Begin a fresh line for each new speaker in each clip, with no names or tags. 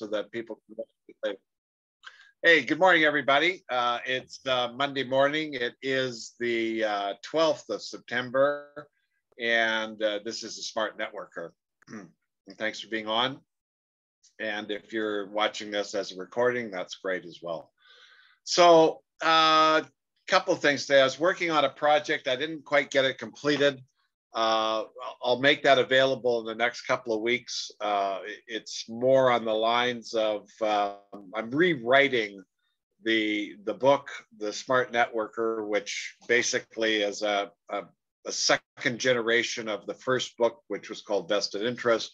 so that people can. Hey, good morning, everybody. Uh, it's uh, Monday morning. It is the uh, 12th of September, and uh, this is the Smart Networker. thanks for being on. And if you're watching this as a recording, that's great as well. So, a uh, couple of things today. I was working on a project. I didn't quite get it completed. Uh, I'll make that available in the next couple of weeks. Uh, it's more on the lines of uh, I'm rewriting the the book, The Smart Networker, which basically is a, a, a second generation of the first book, which was called Vested Interest.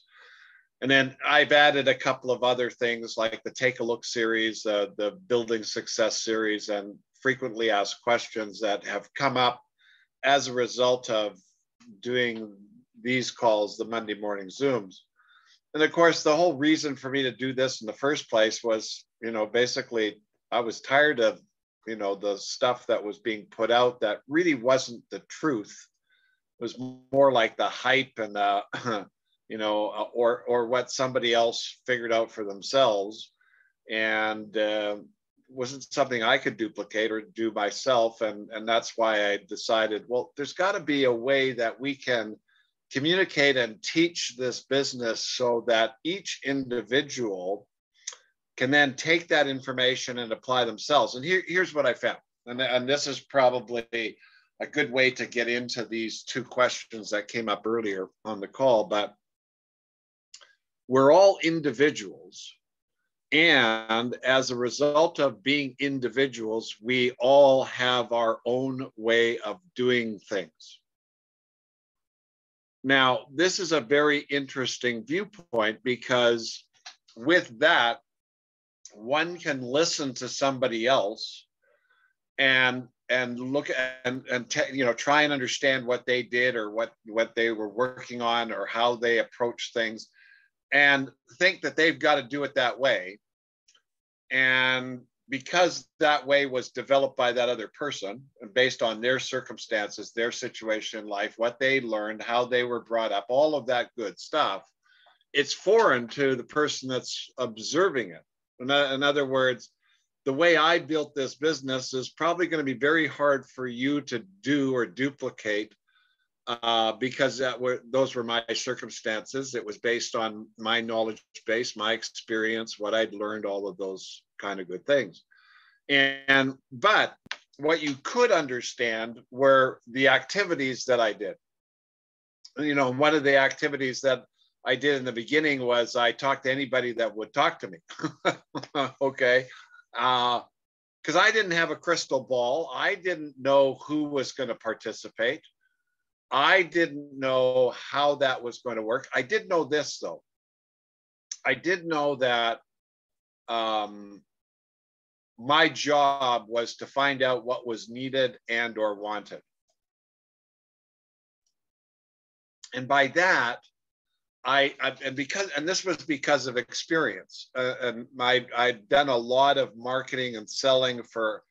And then I've added a couple of other things like the Take a Look series, uh, the Building Success series, and frequently asked questions that have come up as a result of doing these calls, the Monday morning Zooms. And of course, the whole reason for me to do this in the first place was, you know, basically I was tired of, you know, the stuff that was being put out that really wasn't the truth. It was more like the hype and the, you know, or or what somebody else figured out for themselves, and uh, wasn't something I could duplicate or do myself. And, and that's why I decided, well, there's got to be a way that we can communicate and teach this business so that each individual can then take that information and apply themselves. And here, here's what I found. And, and this is probably a good way to get into these two questions that came up earlier on the call. But we're all individuals and as a result of being individuals, we all have our own way of doing things. Now, this is a very interesting viewpoint because with that, one can listen to somebody else and and look at and, and te, you know try and understand what they did or what what they were working on or how they approach things and think that they've got to do it that way. And because that way was developed by that other person and based on their circumstances, their situation in life, what they learned, how they were brought up, all of that good stuff, it's foreign to the person that's observing it. In, in other words, the way I built this business is probably going to be very hard for you to do or duplicate uh, because that were those were my circumstances. It was based on my knowledge base, my experience, what I'd learned, all of those kind of good things. And but what you could understand were the activities that I did. You know, one of the activities that I did in the beginning was I talked to anybody that would talk to me. okay. Because uh, I didn't have a crystal ball. I didn't know who was going to participate. I didn't know how that was going to work. I did know this though. I did know that um, my job was to find out what was needed and or wanted. And by that, I, I, and because and this was because of experience uh, and my I'd done a lot of marketing and selling for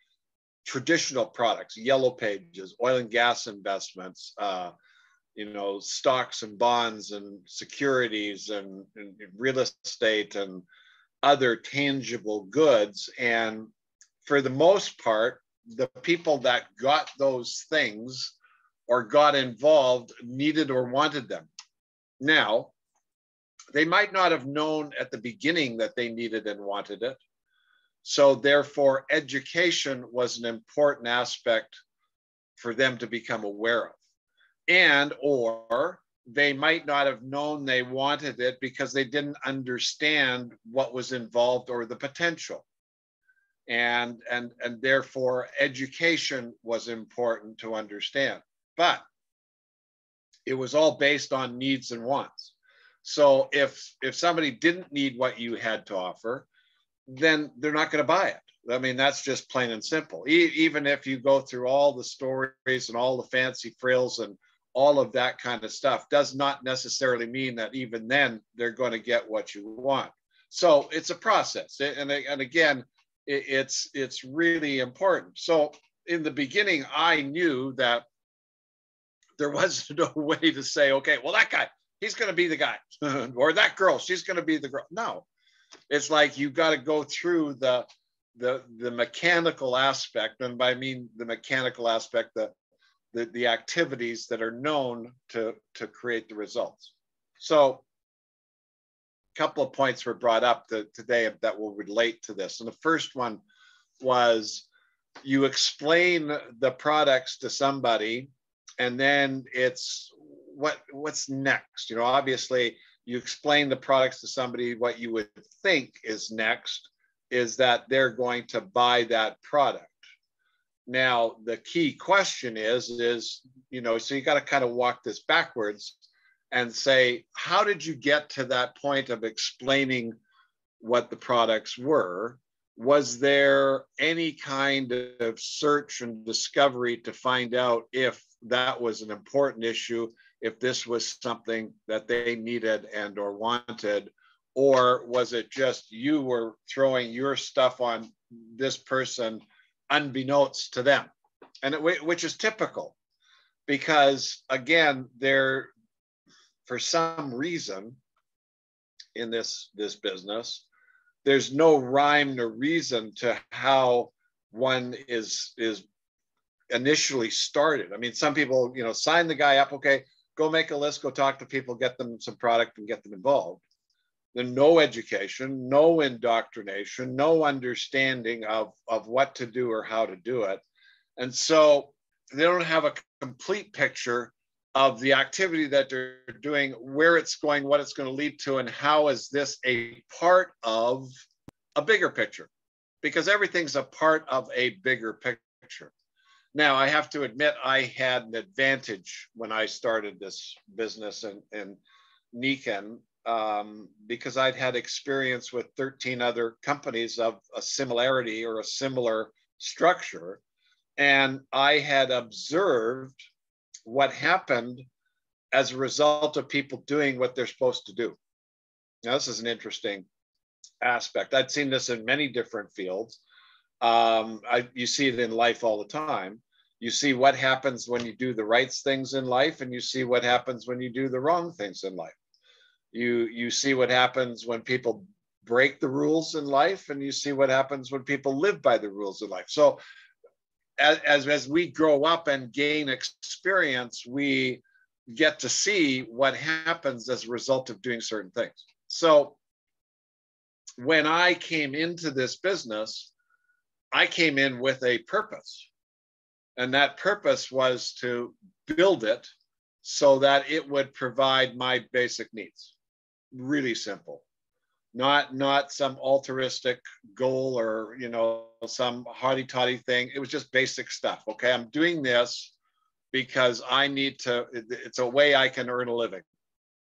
traditional products, yellow pages, oil and gas investments, uh, you know, stocks and bonds and securities and, and, real estate and other tangible goods. And for the most part, the people that got those things or got involved needed or wanted them. Now, they might not have known at the beginning that they needed and wanted it. So therefore, education was an important aspect for them to become aware of. And or they might not have known they wanted it because they didn't understand what was involved or the potential. And, and, and therefore, education was important to understand. But it was all based on needs and wants. So if if somebody didn't need what you had to offer, then they're not going to buy it. I mean, that's just plain and simple. E- even if you go through all the stories and all the fancy frills and all of that kind of stuff, does not necessarily mean that even then they're going to get what you want. So it's a process, and and again, it's it's really important. So in the beginning, I knew that there was no way to say, okay, well that guy, he's going to be the guy, or that girl, she's going to be the girl. No, It's like you've got to go through the the the mechanical aspect, and by I mean the mechanical aspect, the the, the activities that are known to to create the results. So a couple of points were brought up to, today that will relate to this. And the first one was you explain the products to somebody and then it's what what's next you know obviously you explain the products to somebody what you would think is next is that they're going to buy that product. Now the key question is is you know so you got to kind of walk this backwards and say how did you get to that point of explaining what the products were? Was there any kind of search and discovery to find out if that was an important issue if this was something that they needed and or wanted or was it just you were throwing your stuff on this person unbeknownst to them and it, which is typical because again they're for some reason in this this business there's no rhyme or reason to how one is is initially started. I mean, some people, you know, sign the guy up, okay, go make a list, go talk to people, get them some product and get them involved. Then no education, no indoctrination, no understanding of, of what to do or how to do it. And so they don't have a complete picture of the activity that they're doing, where it's going, what it's going to lead to, and how is this a part of a bigger picture? Because everything's a part of a bigger picture. Now, I have to admit, I had an advantage when I started this business in, in Nikken um, because I'd had experience with 13 other companies of a similarity or a similar structure. And I had observed what happened as a result of people doing what they're supposed to do. Now, this is an interesting aspect. I'd seen this in many different fields. Um, I, you see it in life all the time. You see what happens when you do the right things in life, and you see what happens when you do the wrong things in life. You you see what happens when people break the rules in life, and you see what happens when people live by the rules in life. So as, as, we grow up and gain experience, we get to see what happens as a result of doing certain things. So when I came into this business, I came in with a purpose. And that purpose was to build it so that it would provide my basic needs. Really simple. Not not some altruistic goal or you know some haughty toddy thing. It was just basic stuff. Okay i'm doing this because i need to it's a way i can earn a living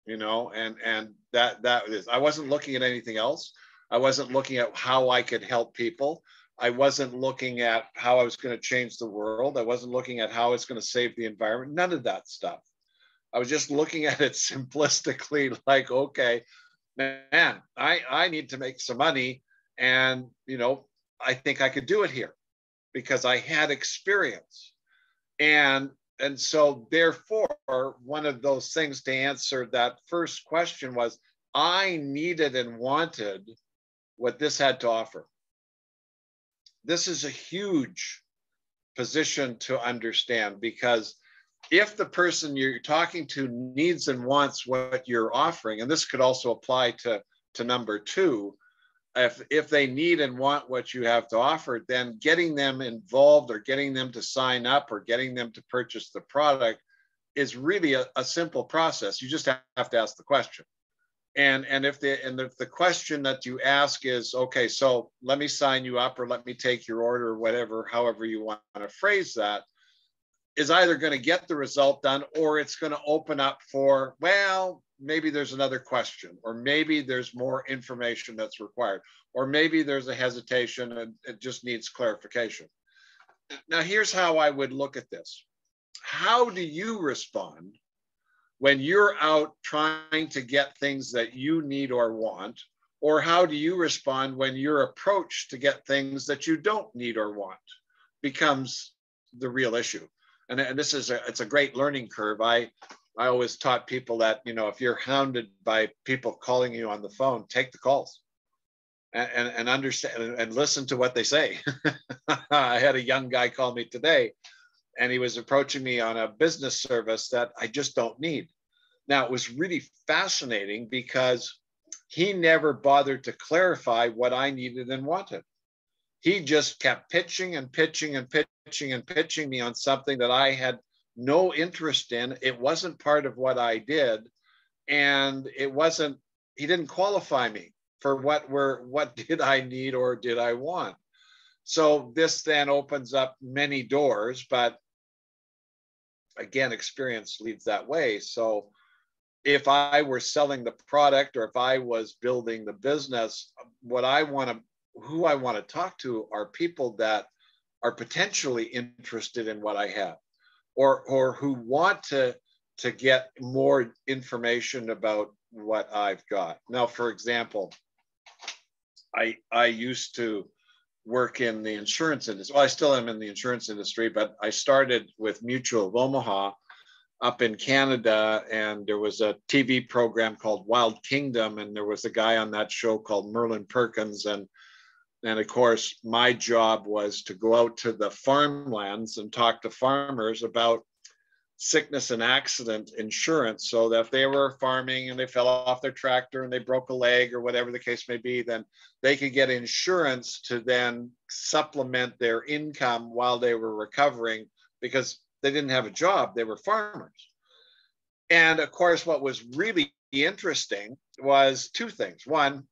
you know and and that that is i wasn't looking at anything else. I wasn't looking at how i could help people i wasn't looking at how i was going to change the world i wasn't looking at how it's going to save the environment none of that stuff i was just looking at it simplistically like okay man, I, I need to make some money. And, you know, I think I could do it here because I had experience. And and so therefore, one of those things to answer that first question was I needed and wanted what this had to offer. This is a huge position to understand because if the person you're talking to needs and wants what you're offering, and this could also apply to, to number two, if, if they need and want what you have to offer, then getting them involved or getting them to sign up or getting them to purchase the product is really a, a simple process. You just have to ask the question. And, and if the and if the question that you ask is okay, so let me sign you up or let me take your order or whatever, however you want to phrase that, is either going to get the result done or it's going to open up for, well, maybe there's another question, or maybe there's more information that's required, or maybe there's a hesitation and it just needs clarification. Now, here's how I would look at this How do you respond when you're out trying to get things that you need or want? Or how do you respond when your approach to get things that you don't need or want becomes the real issue? and, and this is a it's a great learning curve. I I always taught people that you know if you're hounded by people calling you on the phone, take the calls. and, and understand and listen to what they say. I had a young guy call me today and he was approaching me on a business service that I just don't need. Now, it was really fascinating because he never bothered to clarify what I needed and wanted. He just kept pitching and pitching and pitching and pitching me on something that I had no interest in. It wasn't part of what I did. And it wasn't, he didn't qualify me for what were what did I need or did I want. So this then opens up many doors, but again, experience leads that way. So if I were selling the product or if I was building the business, what I want to, who I want to talk to are people that are potentially interested in what I have or, or who want to, to get more information about what I've got. Now, for example, I, I used to work in the insurance industry. Well, I still am in the insurance industry, but I started with Mutual of Omaha up in Canada, and there was a TV program called Wild Kingdom, and there was a guy on that show called Marlin Perkins, and and of course, my job was to go out to the farmlands and talk to farmers about sickness and accident insurance so that if they were farming and they fell off their tractor and they broke a leg or whatever the case may be then they could get insurance to then supplement their income while they were recovering because they didn't have a job. They were farmers. And of course what was really interesting was two things. One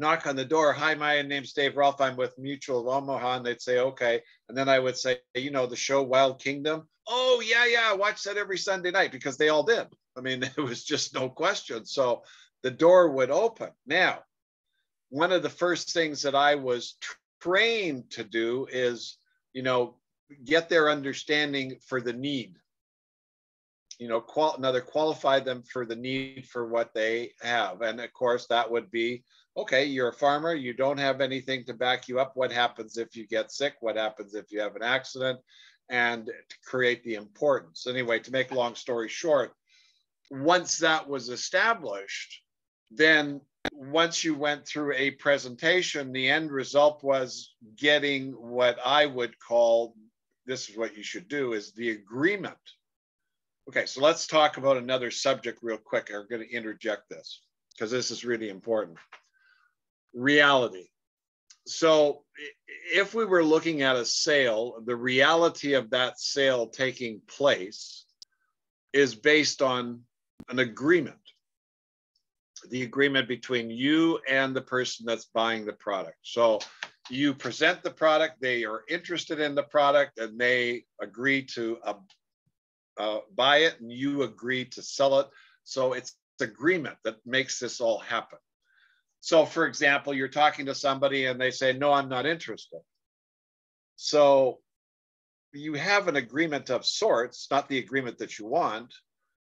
knock on the door. Hi, my name's Dave Rolfe. I'm with Mutual of Omaha. And they'd say, okay. And then I would say, you know, the show Wild Kingdom. Oh, yeah, yeah. I watch that every Sunday night because they all did. I mean, it was just no question. So the door would open. Now, one of the first things that I was trained to do is, you know, get their understanding for the need. You know, qual- another qualify them for the need for what they have. And of course, that would be okay, you're a farmer, you don't have anything to back you up. What happens if you get sick? What happens if you have an accident? And to create the importance. Anyway, to make a long story short, once that was established, then once you went through a presentation, the end result was getting what I would call this is what you should do is the agreement. Okay, so let's talk about another subject real quick. I'm going to interject this because this is really important reality. So if we were looking at a sale, the reality of that sale taking place is based on an agreement. The agreement between you and the person that's buying the product. So you present the product, they are interested in the product, and they agree to uh, uh, buy it, and you agree to sell it. So it's agreement that makes this all happen. So, for example, you're talking to somebody and they say, No, I'm not interested. So, you have an agreement of sorts, not the agreement that you want,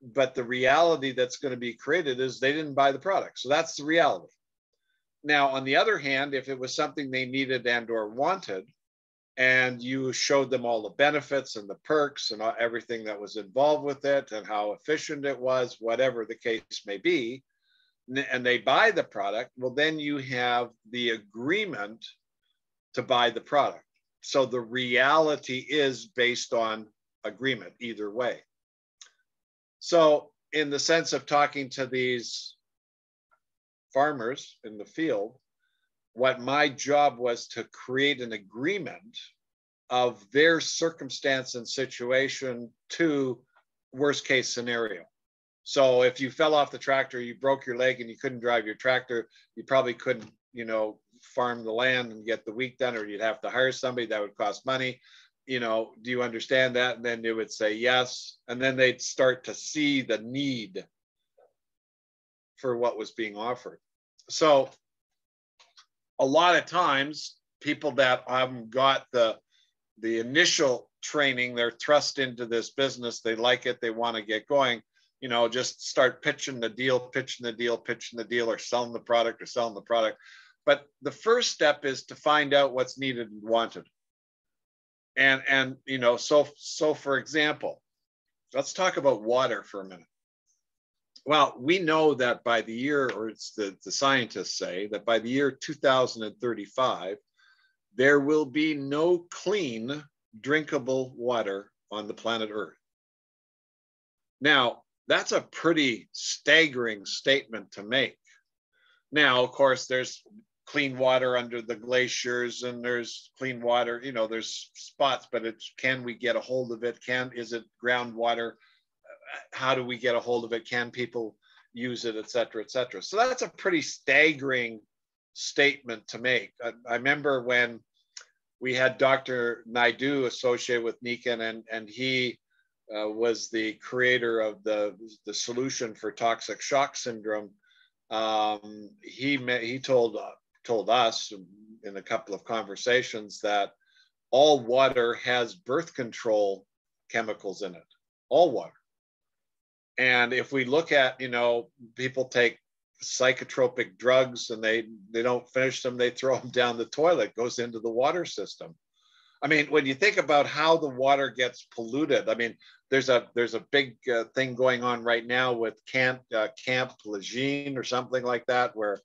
but the reality that's going to be created is they didn't buy the product. So, that's the reality. Now, on the other hand, if it was something they needed and or wanted, and you showed them all the benefits and the perks and uh, everything that was involved with it and how efficient it was, whatever the case may be, and they buy the product, well, then you have the agreement to buy the product. So the reality is based on agreement either way. So, in the sense of talking to these farmers in the field, what my job was to create an agreement of their circumstance and situation to worst case scenario. So if you fell off the tractor, you broke your leg and you couldn't drive your tractor, you probably couldn't, you know, farm the land and get the wheat done, or you'd have to hire somebody that would cost money. You know, do you understand that? And then they would say yes. And then they'd start to see the need for what was being offered. So a lot of times people that um, got the the initial training, they're thrust into this business, they like it, they want to get going you know, just start pitching the deal, pitching the deal, pitching the deal, or selling the product or selling the product. But the first step is to find out what's needed and wanted. And and you know, so so for example, let's talk about water for a minute. well, we know that by the year, or it's the, the scientists say that by the year 2035, there will be no clean drinkable water on the planet Earth. Now, that's a pretty staggering statement to make. Now, of course, there's clean water under the glaciers and there's clean water, you know, there's spots, but it's can we get a hold of it? Can is it groundwater? Uh, how do we get a hold of it? Can people use it, et cetera, et cetera? So that's a pretty staggering statement to make. I, I remember when we had Dr. Naidu associated with Nikken, and, and he uh, was the creator of the, the solution for toxic shock syndrome. Um, he, he told, uh, told us in a couple of conversations that all water has birth control chemicals in it, all water. And if we look at, you know, people take psychotropic drugs and they they don't finish them they throw them down the toilet goes into the water system i mean when you think about how the water gets polluted i mean there's a there's a big uh, thing going on right now with camp uh, camp lejeune or something like that where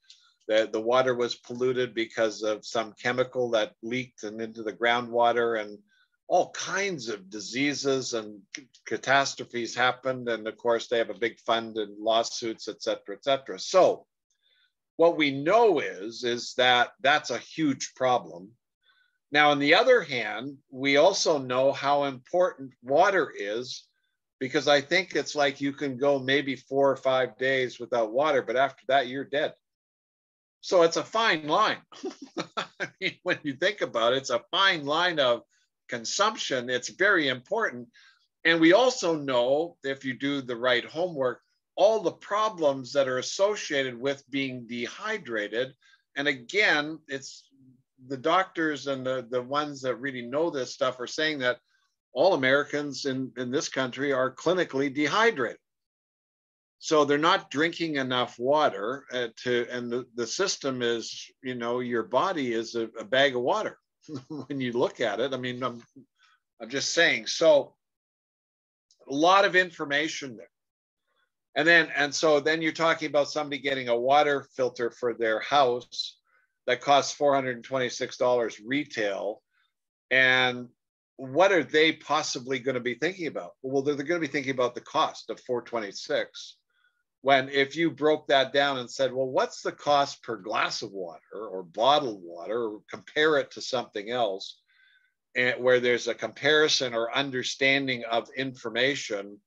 the, the water was polluted because of some chemical that leaked and into the groundwater and all kinds of diseases and catastrophes happened. And of course, they have a big fund and lawsuits, et cetera, et cetera. So what we know is, is that that's a huge problem. Now, on the other hand, we also know how important water is because I think it's like you can go maybe four or five days without water, but after that, you're dead. So it's a fine line. I mean, when you think about it, it's a fine line of consumption, it's very important. And we also know, if you do the right homework, all the problems that are associated with being dehydrated. And again, it's the doctors and the, the ones that really know this stuff are saying that all Americans in, in this country are clinically dehydrated. So they're not drinking enough water uh, to, and the, the system is, you know, your body is a, a bag of water. when you look at it. I mean, I'm, I'm just saying. So a lot of information there. And then, and so then you're talking about somebody getting a water filter for their house that costs $426 retail. And what are they possibly going to be thinking about? Well, they're, going to be thinking about the cost of 426 when if you broke that down and said, well, what's the cost per glass of water or bottled water, or compare it to something else, and where there's a comparison or understanding of information,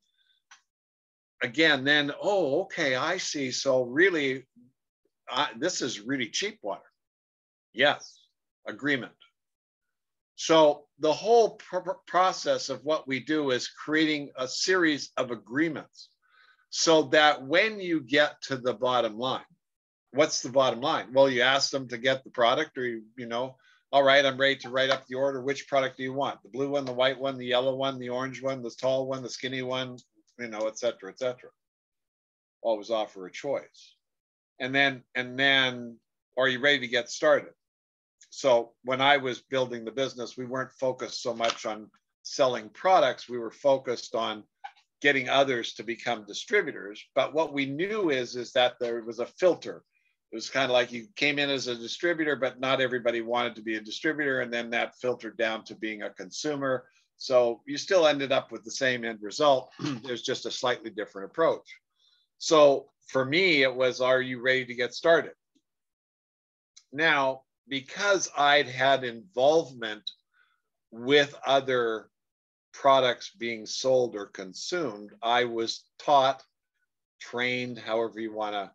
again, then, oh, okay, I see. So really, this is really cheap water. Yes, agreement. So the whole pr process of what we do is creating a series of agreements so that when you get to the bottom line, what's the bottom line? Well, you ask them to get the product, or you, you know, all right, I'm ready to write up the order. Which product do you want? The blue one, the white one, the yellow one, the orange one, the tall one, the skinny one, you know, et cetera, et cetera. Always offer a choice. And then, and then, are you ready to get started? So when I was building the business, we weren't focused so much on selling products. We were focused on getting others to become distributors. But what we knew is, is that there was a filter. It was kind of like you came in as a distributor, but not everybody wanted to be a distributor. And then that filtered down to being a consumer. So you still ended up with the same end result. There's just a slightly different approach. So for me, it was, are you ready to get started? Now, because I'd had involvement with other products being sold or consumed, I was taught, trained, however you want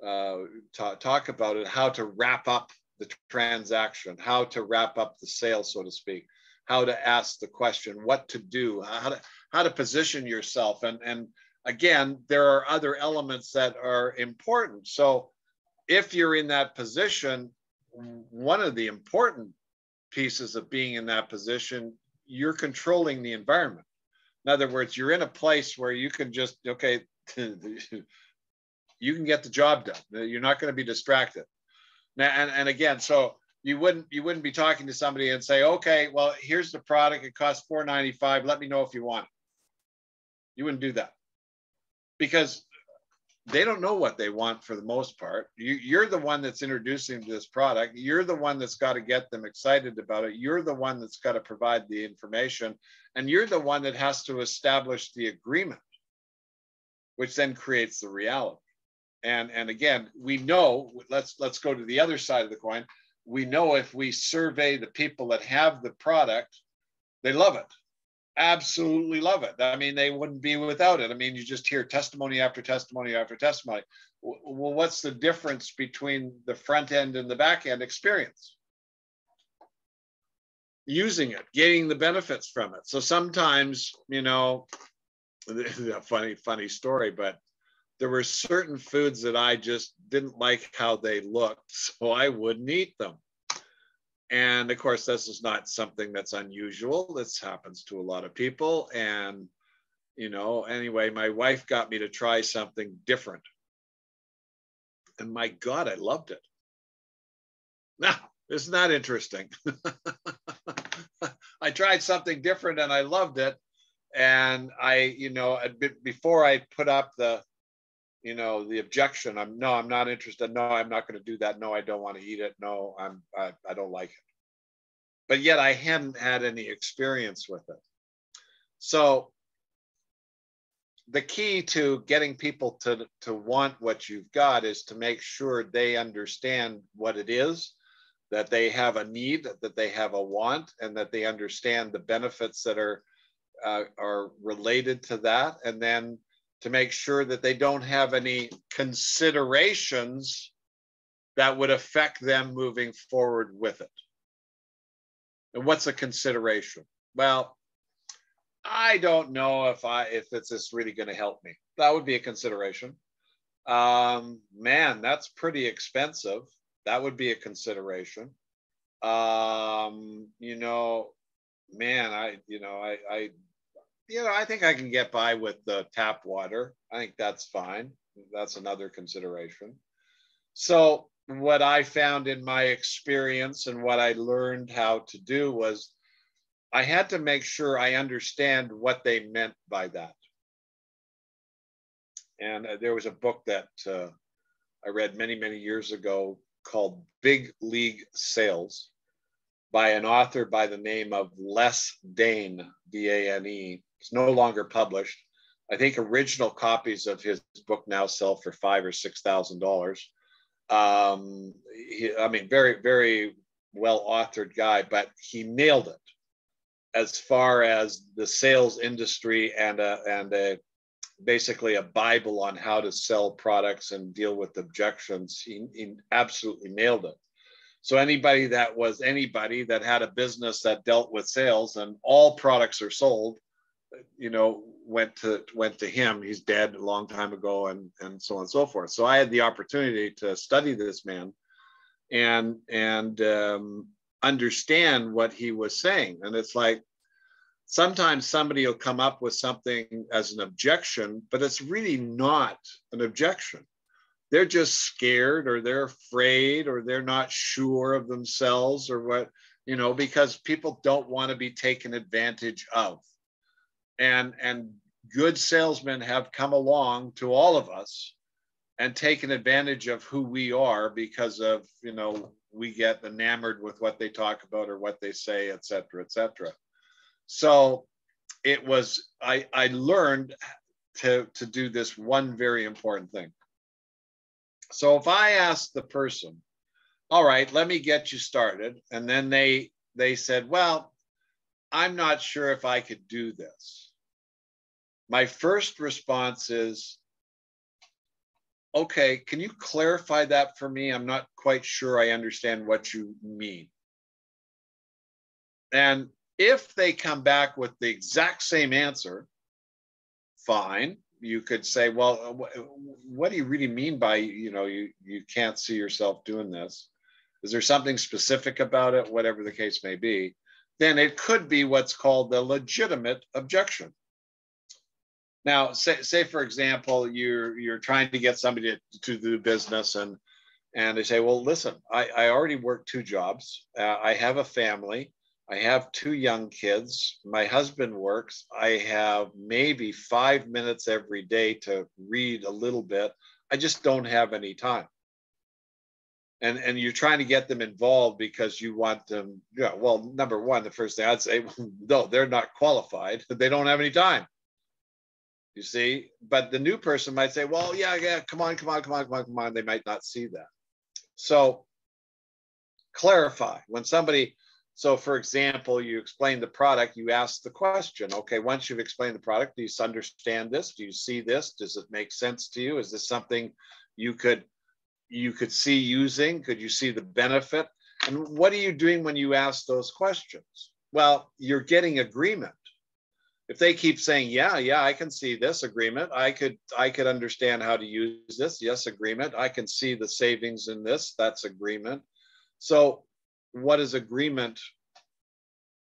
to uh, talk about it, how to wrap up the transaction, how to wrap up the sale, so to speak, how to ask the question, what to do, how to how to position yourself, and and again, there are other elements that are important. So, if you're in that position, one of the important pieces of being in that position you're controlling the environment. In other words, you're in a place where you can just, okay, you can get the job done. You're not going to be distracted. Now, and, and again, so you wouldn't you wouldn't be talking to somebody and say, okay, well, here's the product. It costs 4.95. Let me know if you want it. You wouldn't do that. Because they don't know what they want for the most part. You, are the one that's introducing this product. You're the one that's got to get them excited about it. You're the one that's got to provide the information, and you're the one that has to establish the agreement, which then creates the reality. And and again, we know. Let's let's go to the other side of the coin. We know if we survey the people that have the product, they love it absolutely love it. I mean, they wouldn't be without it. I mean, you just hear testimony after testimony after testimony. Well, what's the difference between the front end and the back end experience? Using it, getting the benefits from it. So sometimes, you know, a funny, funny story, but there were certain foods that I just didn't like how they looked, so I wouldn't eat them. And of course, this is not something that's unusual. This happens to a lot of people. And, you know, anyway, my wife got me to try something different. And my God, I loved it. Now, isn't that interesting? I tried something different and I loved it. And I, you know, before I put up the, you know, the objection, I'm no, I'm not interested. No, I'm not going to do that. No, I don't want to eat it. No, I'm, I, I don't like it but yet I hadn't had any experience with it. So the key to getting people to, to want what you've got is to make sure they understand what it is, that they have a need, that they have a want, and that they understand the benefits that are, uh, are related to that. And then to make sure that they don't have any considerations that would affect them moving forward with it. And what's a consideration? Well, I don't know if I if it's just really going to help me. That would be a consideration. Um, man, that's pretty expensive. That would be a consideration. Um, you know, man, I you know I I you know I think I can get by with the tap water. I think that's fine. That's another consideration. So what I found in my experience and what I learned how to do was I had to make sure I understand what they meant by that. And uh, there was a book that uh, I read many, many years ago called Big League Sales by an author by the name of Les Dane, D A N E. It's no longer published. I think original copies of his book now sell for five or six thousand dollars um, he, I mean, very, very well authored guy, but he nailed it as far as the sales industry and a, and a, basically a Bible on how to sell products and deal with objections. He, he absolutely nailed it. So anybody that was anybody that had a business that dealt with sales and all products are sold, you know, went to went to him. He's dead a long time ago, and and so on and so forth. So I had the opportunity to study this man, and and um, understand what he was saying. And it's like sometimes somebody will come up with something as an objection, but it's really not an objection. They're just scared, or they're afraid, or they're not sure of themselves, or what you know, because people don't want to be taken advantage of and and good salesmen have come along to all of us and taken advantage of who we are because of you know we get enamored with what they talk about or what they say et cetera et cetera. So it was i i learned to to do this one very important thing. So if i ask the person all right let me get you started and then they they said well i'm not sure if i could do this my first response is, okay, can you clarify that for me? I'm not quite sure I understand what you mean. And if they come back with the exact same answer, fine. You could say, well, uh, what do you really mean by, you know, you, you can't see yourself doing this? Is there something specific about it? Whatever the case may be, then it could be what's called the legitimate objection. Now, say, say for example, you're you're trying to get somebody to, to do business, and and they say, well, listen, I, I already work two jobs. Uh, I have a family. I have two young kids. My husband works. I have maybe five minutes every day to read a little bit. I just don't have any time. And, and you're trying to get them involved because you want them. Yeah, well, number one, the first thing I'd say, no, they're not qualified. They don't have any time. You see, but the new person might say, well, yeah, yeah, come on, come on, come on, come on, come on. They might not see that. So clarify when somebody so for example, you explain the product, you ask the question, okay, once you've explained the product, do you understand this? Do you see this? Does it make sense to you? Is this something you could you could see using? Could you see the benefit? And what are you doing when you ask those questions? Well, you're getting agreement. If they keep saying, yeah, yeah, I can see this agreement. I could I could understand how to use this. Yes, agreement. I can see the savings in this. That's agreement. So what is agreement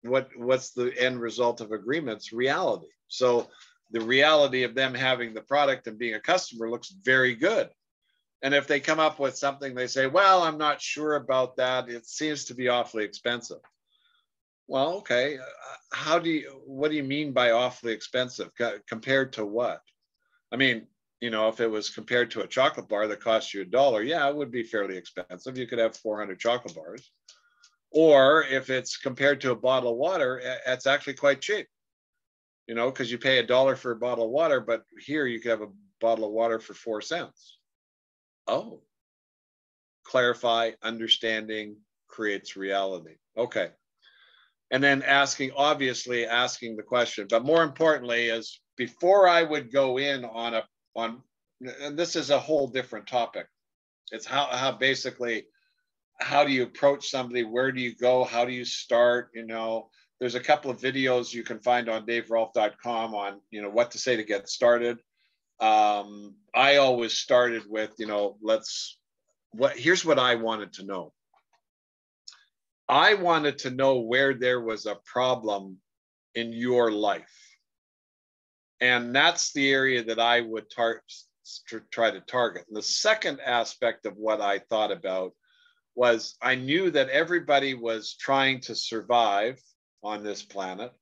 what what's the end result of agreements reality so the reality of them having the product and being a customer looks very good and if they come up with something they say well i'm not sure about that. It seems to be awfully expensive. Well okay uh, how do you what do you mean by awfully expensive? Compared to what? I mean you know if it was compared to a chocolate bar that cost you a dollar yeah it would be fairly expensive. You could have 400 chocolate bars. Or if it's compared to a bottle of water, it's actually quite cheap. You know, because you pay a dollar for a bottle of water, but here you could have a bottle of water for four cents. Oh, clarify, understanding creates reality. Okay. And then asking, obviously asking the question, but more importantly is before I would go in on a, on, and this is a whole different topic. It's how, how basically how do you approach somebody? Where do you go? How do you start? You know, there's a couple of videos you can find on daverolfe.com on, you know, what to say to get started. Um, I always started with, you know, let's, what, here's what I wanted to know. I wanted to know where there was a problem in your life. And that's the area that I would tar- try to target. And the second aspect of what I thought about was I knew that everybody was trying to survive on this planet.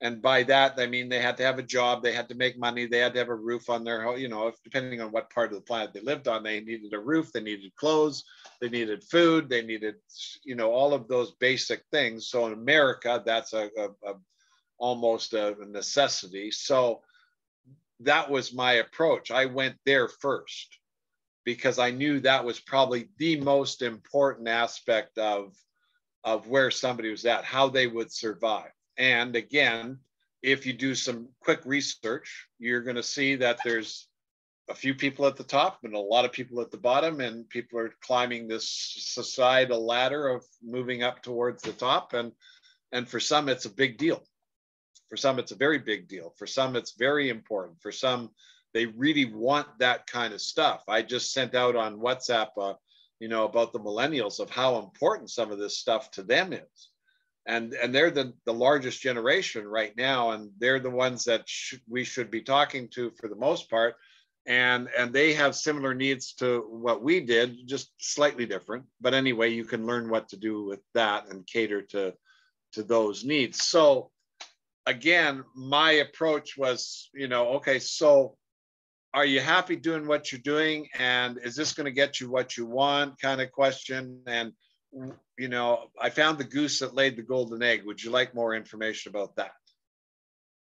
And by that, I mean they had to have a job, they had to make money, they had to have a roof on their, you know, if, depending on what part of the planet they lived on, they needed a roof, they needed clothes, they needed food, they needed, you know, all of those basic things. So in America, that's a, a, a almost a necessity. So that was my approach. I went there first because I knew that was probably the most important aspect of, of where somebody was at, how they would survive. And again, if you do some quick research, you're going to see that there's a few people at the top and a lot of people at the bottom, and people are climbing this societal ladder of moving up towards the top. And, and for some, it's a big deal. For some, it's a very big deal. For some, it's very important. For some, they really want that kind of stuff. I just sent out on WhatsApp, uh, you know, about the millennials of how important some of this stuff to them is. And, and they're the, the largest generation right now, and they're the ones that sh- we should be talking to for the most part. And, and they have similar needs to what we did, just slightly different. But anyway, you can learn what to do with that and cater to, to those needs. So again, my approach was, you know, okay, so are you happy doing what you're doing and is this going to get you what you want kind of question and you know i found the goose that laid the golden egg. Would you like more information about that?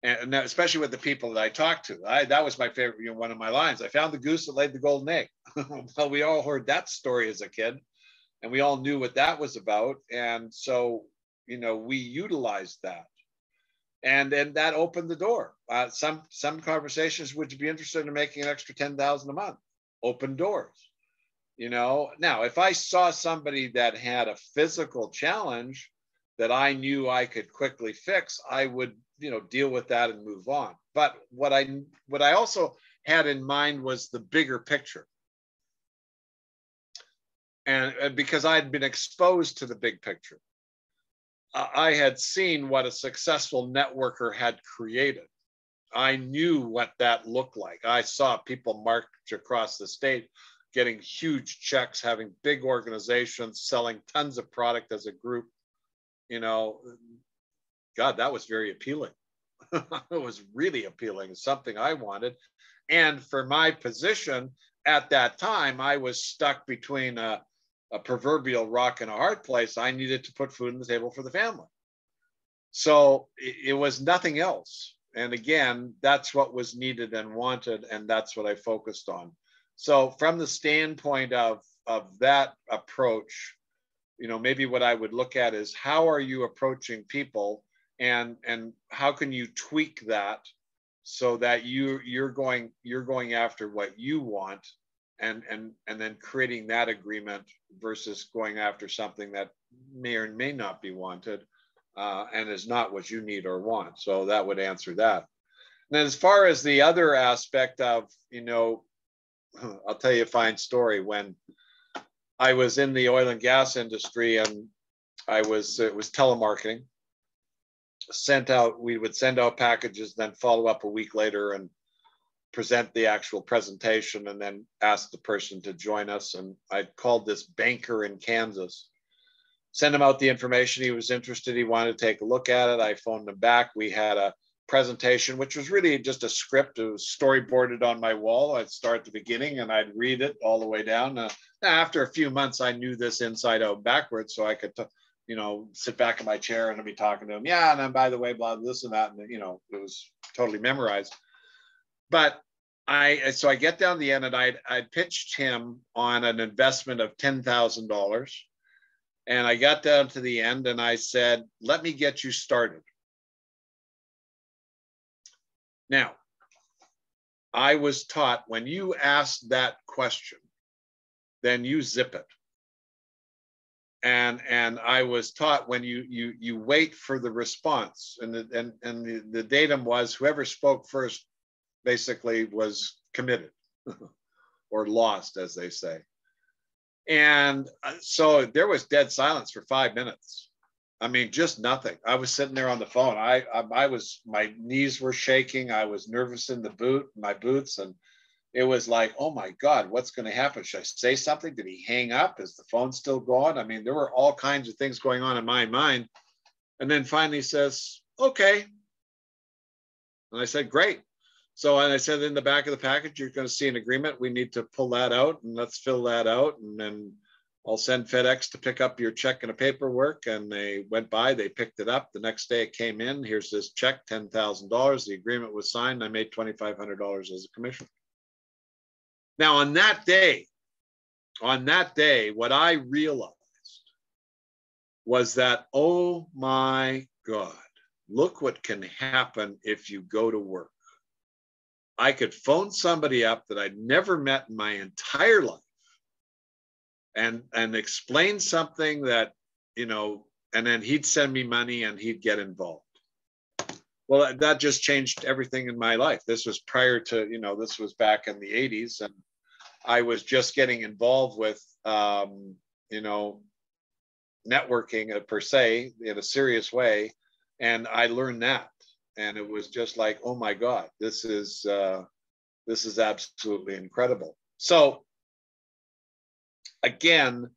And especially with the people that i talked to. I, that was my favorite you know, one of my lines. I found the goose that laid the golden egg. Well we all heard that story as a kid and we all knew what that was about. And so you know we utilized that. And then that opened the door. Uh, some some conversations would you be interested in making an extra ten thousand a month? Open doors. You know. Now, if I saw somebody that had a physical challenge that I knew I could quickly fix, I would you know deal with that and move on. But what I what I also had in mind was the bigger picture. And, because I'd been exposed to the big picture I had seen what a successful networker had created. I knew what that looked like. I saw people march across the state getting huge checks, having big organizations, selling tons of product as a group. you know, God, that was very appealing. it was really appealing, something I wanted. And for my position at that time, I was stuck between a, a proverbial rock and a hard place. I needed to put food on the table for the family. So it, it was nothing else. And again, that's what was needed and wanted, and that's what I focused on. So, from the standpoint of, of that approach, you know, maybe what I would look at is how are you approaching people? And and how can you tweak that so that you you're going you're going after what you want and and and then creating that agreement versus going after something that may or may not be wanted uh, and is not what you need or want. So that would answer that. And as far as the other aspect of you know i'll tell you a fine story when i was in the oil and gas industry and i was it was telemarketing sent out, we would send out packages, then follow up a week later and present the actual presentation and then ask the person to join us. And I called this banker in Kansas, sent him out the information. He was interested. He wanted to take a look at it. I phoned him back. We had a presentation, which was really just a script. It was storyboarded on my wall. I'd start at the beginning and I'd read it all the way down. Uh, after a few months, I knew this inside out backwards, so I could t- you know, sit back in my chair and I'd be talking to him. Yeah, and then by the way, blah, this and that, and you know, it was totally memorized. But I so I get down the end and I I pitched him on an investment of ten thousand dollars, and I got down to the end and I said, "Let me get you started." Now, I was taught when you ask that question, then you zip it and and I was taught when you you you wait for the response, and the, and and the, the datum was whoever spoke first basically was committed or lost, as they say. And uh, so there was dead silence for five minutes. I mean, just nothing. I was sitting there on the phone. I, I, I was my knees were shaking. I was nervous in the boot, my boots, and it was like, oh my God, what's going to happen? Should I say something? Did he hang up? Is the phone still going? I mean, there were all kinds of things going on in my mind. And then finally says, okay. And I said, great. So, and I said, in the back of the package, you're going to see an agreement. We need to pull that out and let's fill that out. And then I'll send FedEx to pick up your check and a paperwork. And they went by, they picked it up. The next day it came in. Here's this check, $10,000. The agreement was signed. I made $2,500 as a commission. Now, on that day, on that day, what I realized was that, oh my God, look what can happen if you go to work. I could phone somebody up that I'd never met in my entire life and, and explain something that, you know, and then he'd send me money and he'd get involved. Well, that just changed everything in my life. This was prior to, you know, this was back in the 80s. And I was just getting involved with, um, you know, networking uh, per se in a serious way. And I learned that. And it was just like, oh my God, this is, uh, this is absolutely incredible. So again,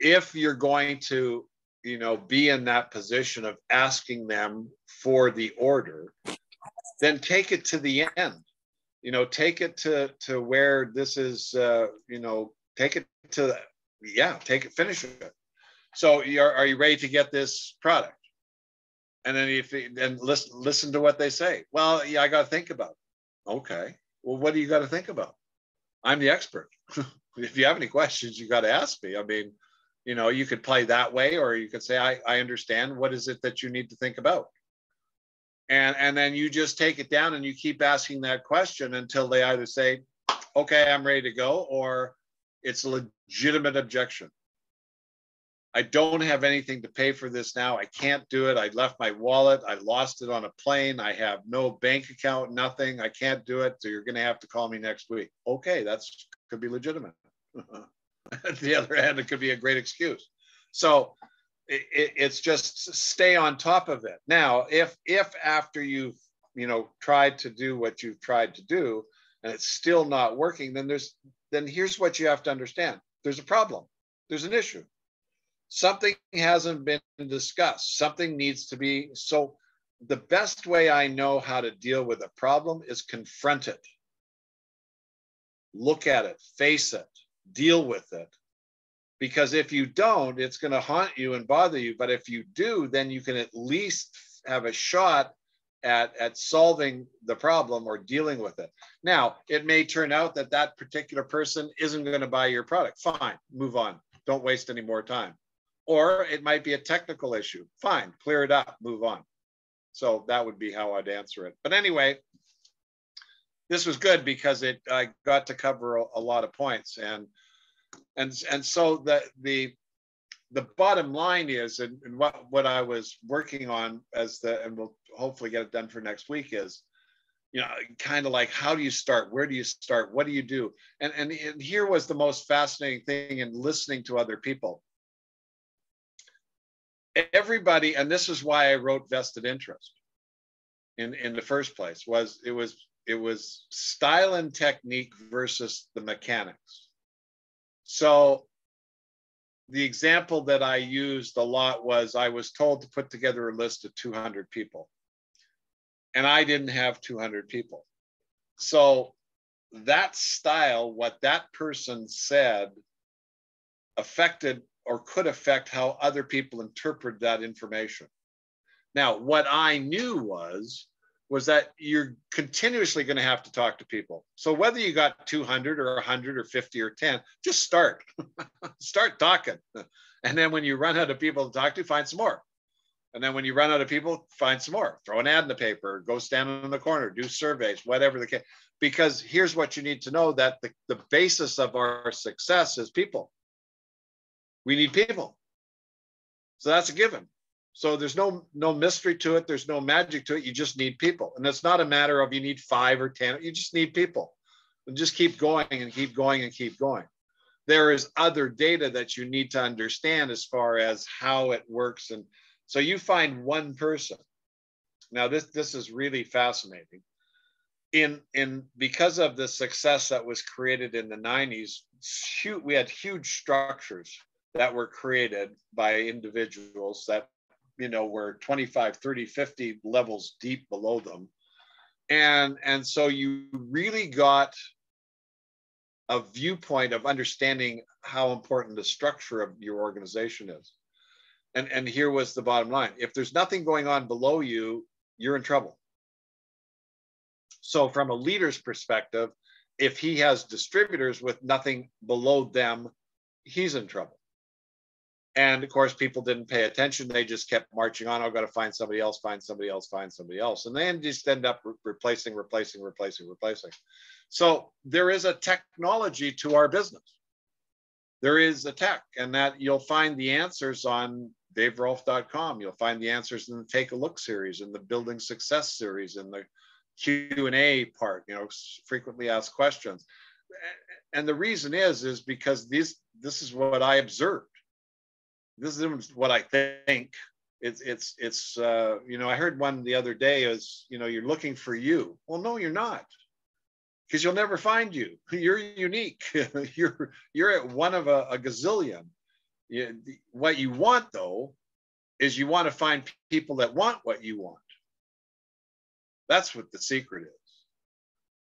if you're going to, you know, be in that position of asking them for the order, then take it to the end. You know take it to to where this is uh, you know take it to yeah take it finish it. So you're, are you ready to get this product? And then if and listen listen to what they say. Well yeah i got to think about it. okay. Well what do you got to think about? I'm the expert if you have any questions you got to ask me. I mean you know you could play that way or you could say I, I understand. What is it that you need to think about? And and then you just take it down and you keep asking that question until they either say okay i'm ready to go or it's a legitimate objection. I don't have anything to pay for this now. I can't do it. I left my wallet. I lost it on a plane. I have no bank account nothing. I can't do it. So you're going to have to call me next week. Okay that's could be legitimate at the other end it could be a great excuse so it, it's just stay on top of it. Now, if if after you've you know tried to do what you've tried to do and it's still not working, then there's then here's what you have to understand. There's a problem. There's an issue. something hasn't been discussed. Something needs to be. So, the best way I know how to deal with a problem is confront it, look at it, face it, deal with it. Because if you don't, it's going to haunt you and bother you. But if you do, then you can at least have a shot at, at solving the problem or dealing with it. Now, it may turn out that that particular person isn't going to buy your product. Fine, move on. Don't waste any more time or it might be a technical issue. Fine, clear it up, move on. So that would be how I'd answer it. But anyway, this was good because it I got to cover a, a lot of points. And and and so the the the bottom line is and, and what what I was working on as the and we'll hopefully get it done for next week is you know kind of like how do you start? Where do you start? What do you do? And, and and here was the most fascinating thing in listening to other people. Everybody, and this is why I wrote vested interest in, in the first place, was it was it was style and technique versus the mechanics. So the example that I used a lot was I was told to put together a list of 200 people. And I didn't have 200 people. So that style, what that person said, affected or could affect how other people interpret that information. Now, what I knew was was that you're continuously going to have to talk to people. So whether you got 200 or 100 or 50 or 10, just start. start talking. And then when you run out of people to talk to, find some more. And then when you run out of people, find some more. Throw an ad in the paper, go stand in the corner, do surveys, whatever the case. Because here's what you need to know that the, the basis of our success is people we need people. So that's a given. So there's no no mystery to it. There's no magic to it. You just need people, and it's not a matter of you need five or ten. You just need people, and just keep going and keep going and keep going. There is other data that you need to understand as far as how it works, and so you find one person. Now this this is really fascinating. In in because of the success that was created in the 90s, we had huge structures that were created by individuals that you know were 25 30 50 levels deep below them. And and so you really got a viewpoint of understanding how important the structure of your organization is. And and here was the bottom line. If there's nothing going on below you you're in trouble. So from a leader's perspective if he has distributors with nothing below them he's in trouble and of course, people didn't pay attention. They just kept marching on. I've got to find somebody else, find somebody else, find somebody else. And then just end up re- replacing, replacing, replacing, replacing. So there is a technology to our business. There is a tech, and that you'll find the answers on daverolfe.com. You'll find the answers in the Take a Look series, in the Building Success series, in the Q&A part, you know, frequently asked questions. And the reason is, is because these, this is what I observed this is what I think. It's it's it's uh, you know I heard one the other day is you know you're looking for you. Well, no, you're not, because you'll never find you. You're unique. you're you're at one of a, a gazillion. You, what you want though is you want to find people that want what you want. That's what the secret is.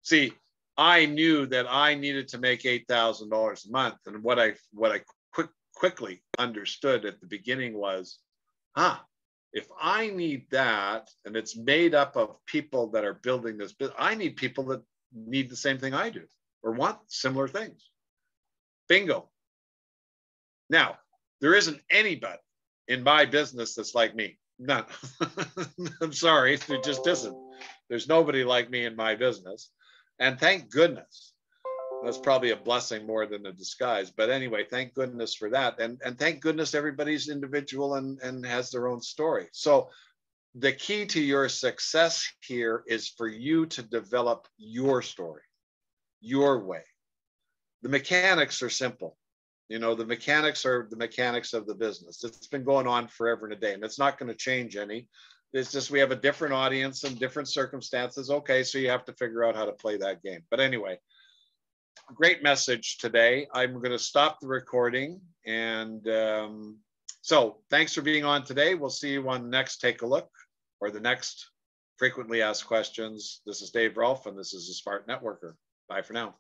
See, I knew that I needed to make eight thousand dollars a month, and what I what I quickly understood at the beginning was, ah, if I need that and it's made up of people that are building this, I need people that need the same thing I do or want similar things. Bingo. Now, there isn't anybody in my business that's like me. None. I'm sorry, there just isn't. There's nobody like me in my business. And thank goodness that's probably a blessing more than a disguise. But anyway, thank goodness for that. And, and thank goodness everybody's individual and, and has their own story. So the key to your success here is for you to develop your story, your way. The mechanics are simple. You know, the mechanics are the mechanics of the business. It's been going on forever and a day, and it's not going to change any. It's just we have a different audience and different circumstances. Okay, so you have to figure out how to play that game. But anyway, great message today. I'm going to stop the recording and um, So thanks for being on today. We'll see you on the next Take a Look or the next Frequently Asked Questions. This is Dave Rolfe, and this is the Smart Networker. Bye for now.